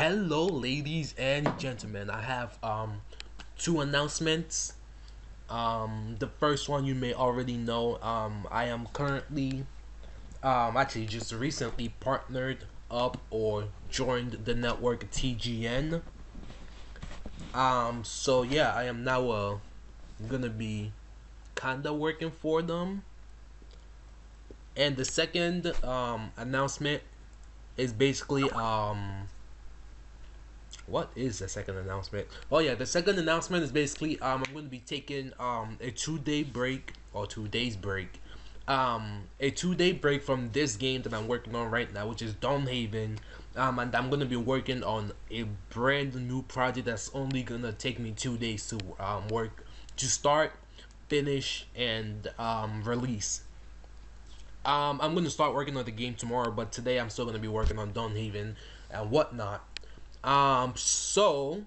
Hello, ladies and gentlemen. I have um two announcements. Um, the first one you may already know. Um, I am currently, um, actually just recently partnered up or joined the network TGN. Um, so yeah, I am now uh gonna be kinda working for them. And the second um announcement is basically um what is the second announcement? Oh yeah, the second announcement is basically um I'm going to be taking um a two day break or two days break, um a two day break from this game that I'm working on right now, which is Dawnhaven. Um and I'm going to be working on a brand new project that's only gonna take me two days to um work to start, finish, and um release. Um, I'm gonna start working on the game tomorrow, but today I'm still gonna be working on Dawnhaven and whatnot. Um, so,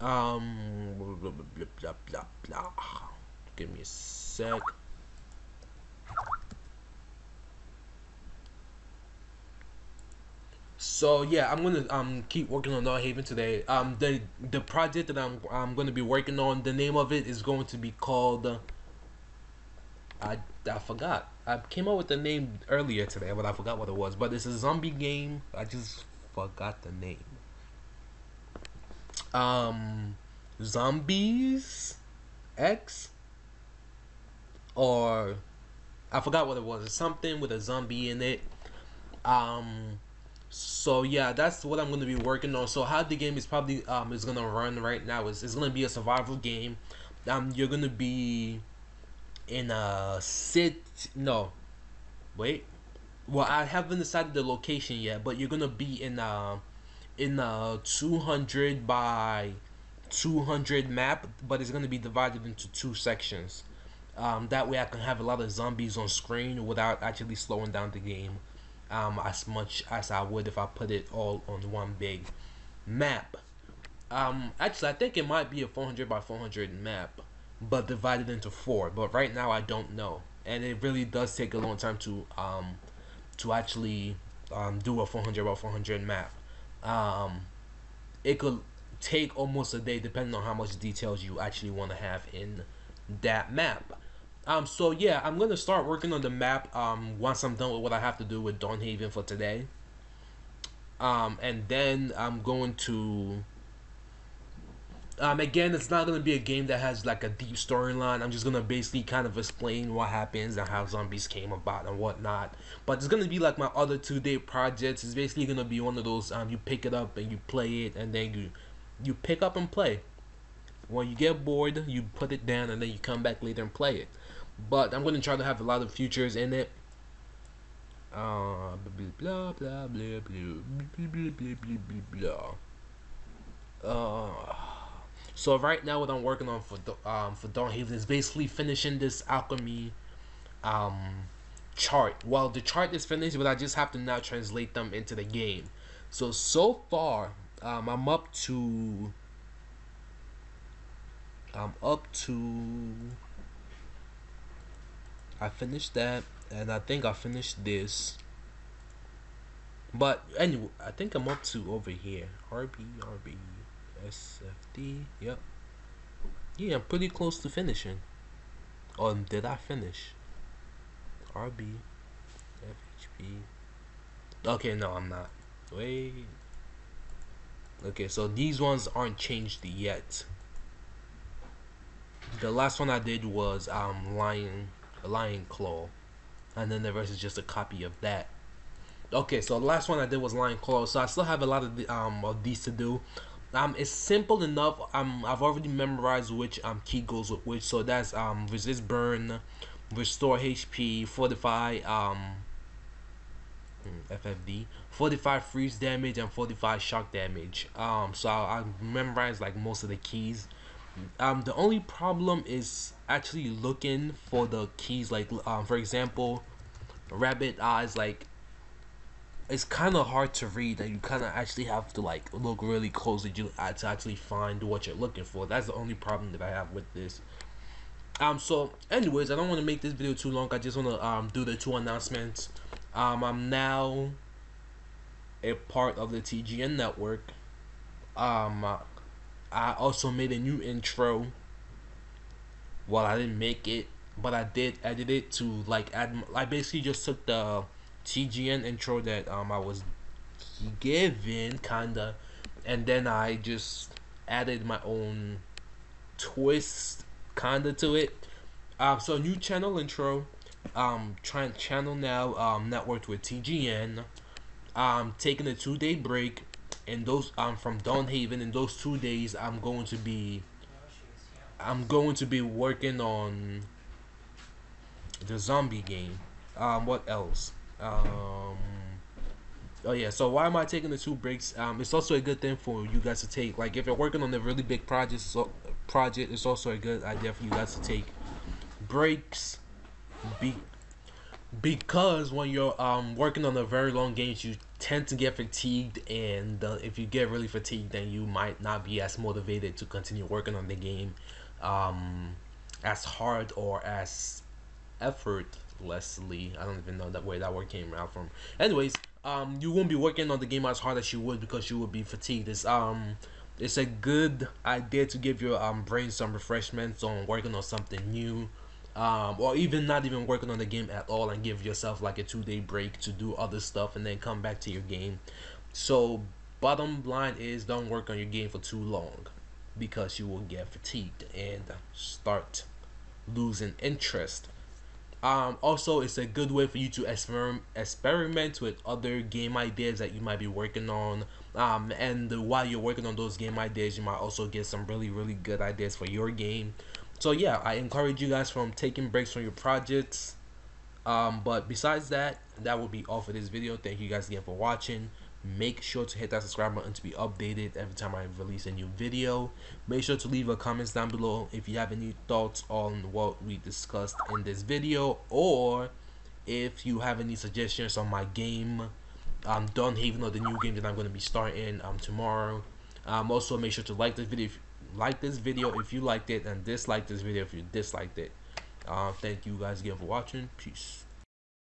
um, blah, blah, blah, blah, blah. Give me a sec. So yeah, I'm gonna um keep working on Dawnhaven today. Um, the the project that I'm I'm gonna be working on, the name of it is going to be called. I I forgot. I came up with the name earlier today, but I forgot what it was. But it's a zombie game. I just forgot the name. Um, Zombies X or I forgot what it was. Something with a zombie in it. Um, so yeah, that's what I'm gonna be working on. So how the game is probably um is gonna run right now is it's gonna be a survival game. Um, you're gonna be in a sit no, wait, well I haven't decided the location yet, but you're gonna be in a in a 200 by 200 map, but it's gonna be divided into two sections. Um, that way I can have a lot of zombies on screen without actually slowing down the game um, as much as I would if I put it all on one big map. Um, actually, I think it might be a 400 by 400 map, but divided into four. But right now, I don't know, and it really does take a long time to um, to actually um, do a 400 by 400 map. Um, it could take almost a day depending on how much details you actually want to have in that map. Um, so yeah, I'm gonna start working on the map um, once I'm done with what I have to do with Dawnhaven for today. Um, and then I'm going to um, again, it's not gonna be a game that has like a deep storyline. I'm just gonna basically kind of explain what happens and how zombies came about and whatnot. But it's gonna be like my other two day projects. It's basically gonna be one of those um, you pick it up and you play it, and then you you pick up and play. When you get bored, you put it down and then you come back later and play it. But I'm gonna try to have a lot of futures in it. Uh, blah blah blah blah blah blah blah blah blah. Uh. So right now, what I'm working on for um for Dawnhaven is basically finishing this alchemy um chart. Well, the chart is finished, but I just have to now translate them into the game. So so far, um, I'm up to I'm up to I finished that, and I think I finished this. But anyway, I think I'm up to over here. RB RB. SFD, yep. Yeah, I'm pretty close to finishing. Or did I finish? RB, FHP. Okay, no, I'm not. Wait. Okay, so these ones aren't changed yet. The last one I did was um Lion Lion Claw. And then the rest is just a copy of that. Okay, so the last one I did was Lion Claw, so I still have a lot of the, um of these to do um it's simple enough. Um i've already memorized which um key goes with which. So that's um resist burn restore hp fortify um hmm, ffd 45 freeze damage and 45 shock damage. Um so i, I memorized like most of the keys. Um the only problem is actually looking for the keys. Like um for example rabbit eyes like it's kind of hard to read and you kind of actually have to like look really closely to, uh, actually find what you're looking for that's the only problem that i have with this um so anyways i don't want to make this video too long i just want to um do the two announcements um i'm now a part of the TGN network. Um, I also made a new intro. Well, I didn't make it, but I did edit it to like add. I basically just took the TGN intro that um I was given, kinda, and then I just added my own twist, kinda, to it. Um, so new channel intro. Um, trying channel now. Um, networked with TGN. Um, taking a two day break and those um from Dawnhaven in those two days I'm going to be I'm going to be working on the zombie game. Um what else? Um Oh yeah, so why am I taking the two breaks? Um, it's also a good thing for you guys to take. Like if you're working on a really big project, so project, it's also a good idea for you guys to take breaks. Be because when you're um working on a very long game, you tend to get fatigued and uh, if you get really fatigued then you might not be as motivated to continue working on the game um, as hard or as effortlessly i don't even know that where that word came out from anyways um, you won't be working on the game as hard as you would because you would be fatigued it's um it's a good idea to give your um brain some refreshments on working on something new um, or even not even working on the game at all and give yourself like a two day break to do other stuff and then come back to your game. So, bottom line is don't work on your game for too long because you will get fatigued and start losing interest. Um, also, it's a good way for you to exper- experiment with other game ideas that you might be working on. Um, and while you're working on those game ideas, you might also get some really, really good ideas for your game. So yeah i encourage you guys from taking breaks from your projects. Um, but besides that that will be all for this video. Thank you guys again for watching make sure to hit that subscribe button to be updated every time i release a new video. Make sure to leave a comments down below if you have any thoughts on what we discussed in this video or if you have any suggestions on my game. Um Dawnhaven or the new game that i'm going to be starting um tomorrow. Um also make sure to like this video if, like this video if you liked it and dislike this video if you disliked it. Uh, thank you guys again for watching. Peace